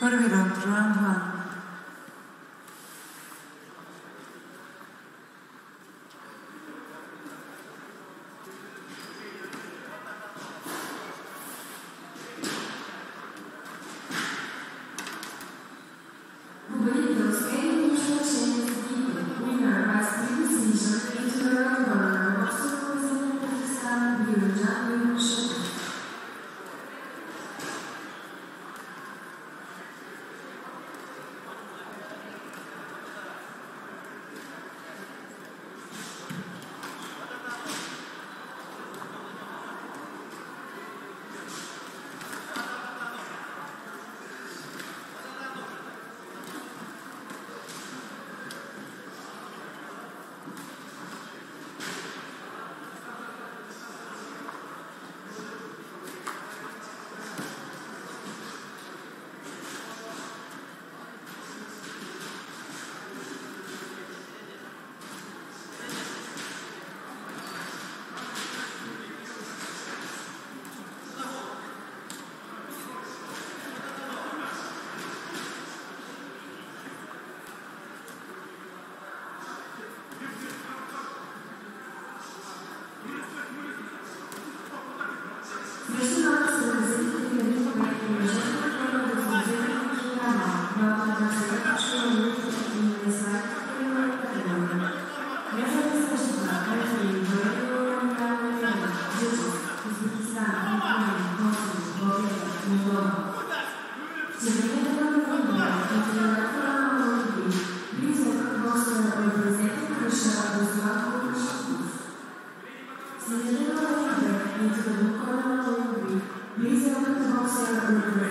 Първи раунд, раунд 1. Thank you.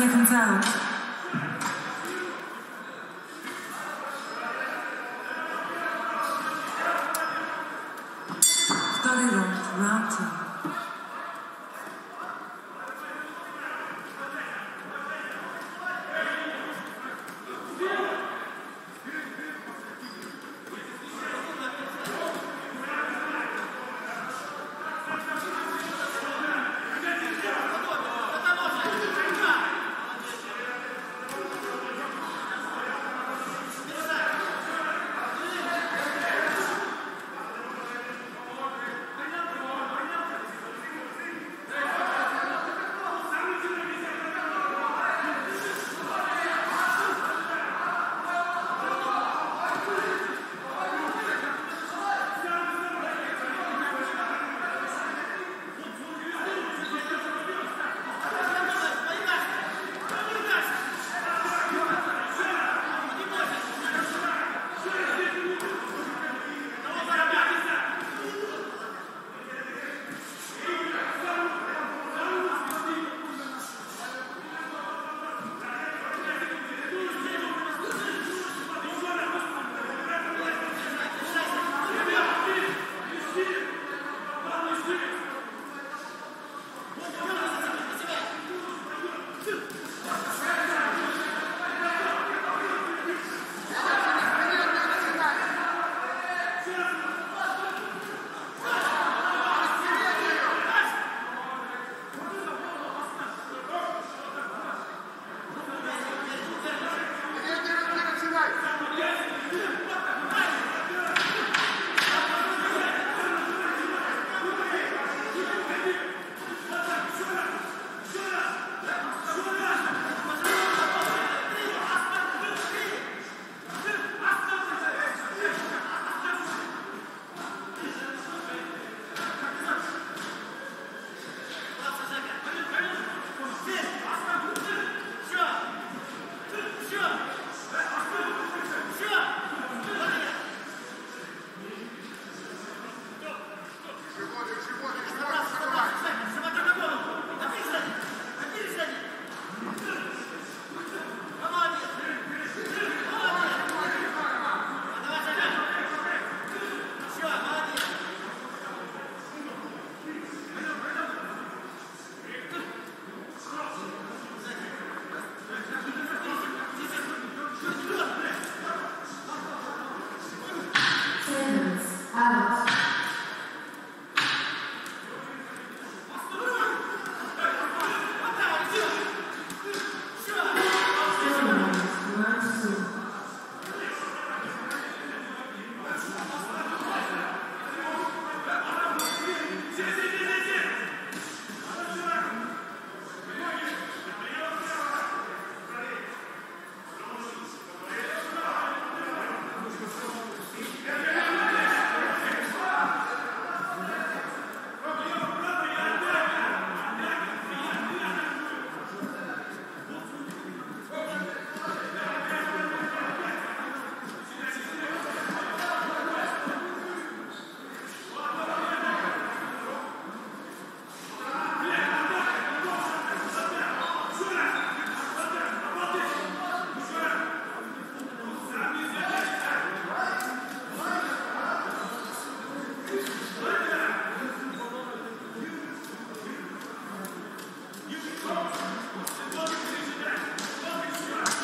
Seconds out.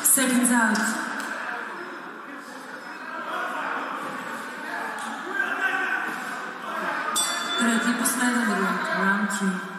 Seconds out. Thirty percent round two.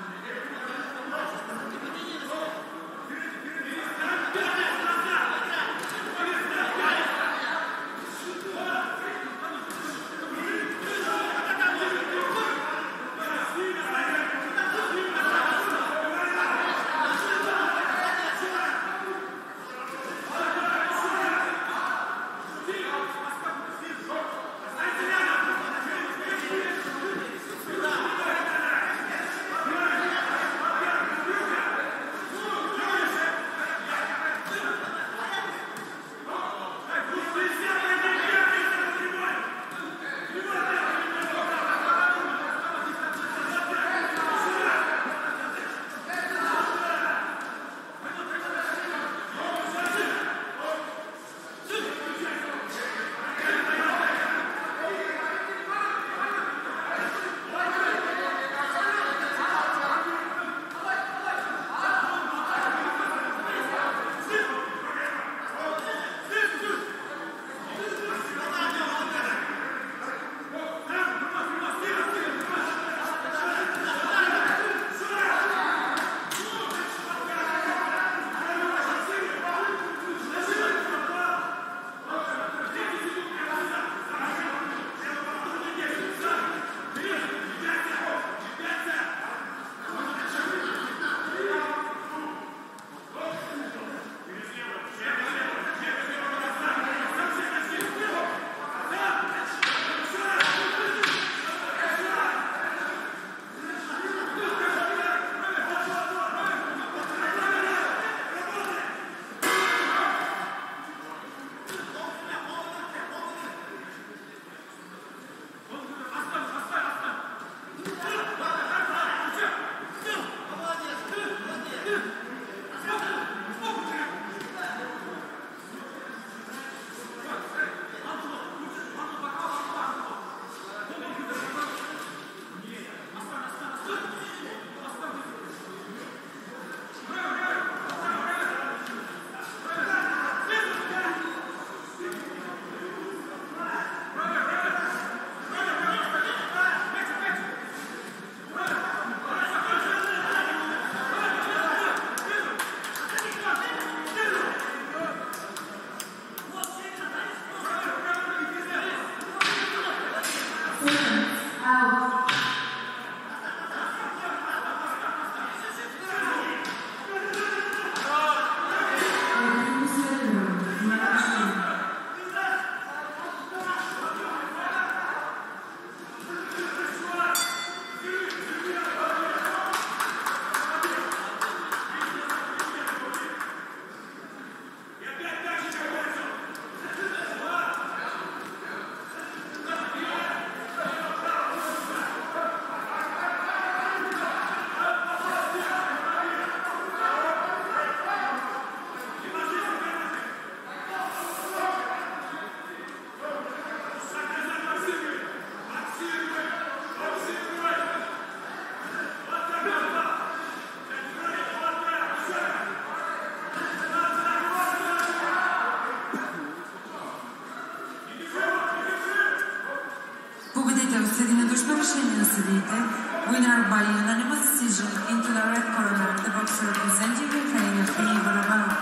We winner by unanimous decision into the red corner, the boxer representing Ukraine, Igor Ivanov.